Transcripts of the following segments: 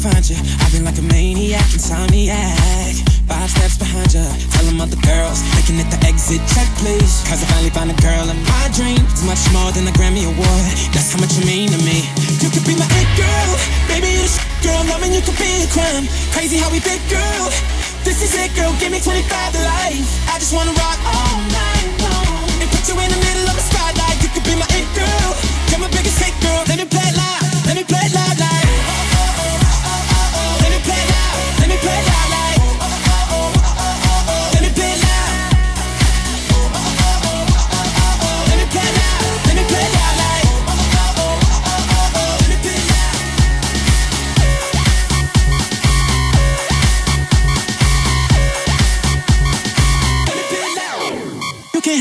find you. I've been like a maniac insomniac. Five steps behind you. Tell them other girls, looking at the exit check, please. Cause I finally found a girl in my dreams. It's much more than a Grammy Award. That's how much you mean to me. You could be my it girl. Baby, you're the girl. Loving you could be a crime. Crazy how we big, girl. This is it, girl. Give me 25 to life. I just wanna rock all night long. And put you in the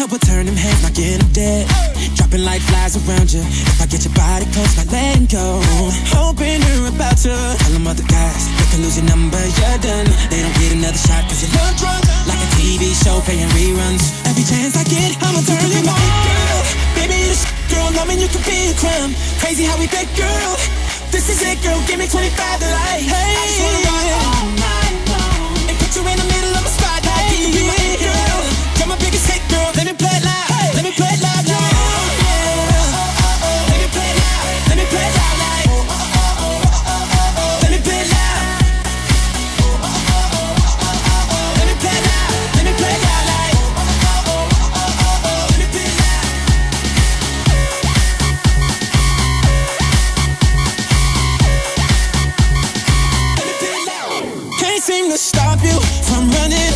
Help turn them heads, not get them dead. Dropping like flies around you. If I get your body close, not letting go. Hoping you're about to tell them other guys. They can lose your number, you're done. They don't get another shot cause you look drunk. Like a TV show playing reruns. Every chance I get, I'ma turn you on. Girl, baby, you the girl. Loving you could be a crime. Crazy how we fit, girl. This is it, girl. Give me 25 to life. Hey, I just wanna stop you from running,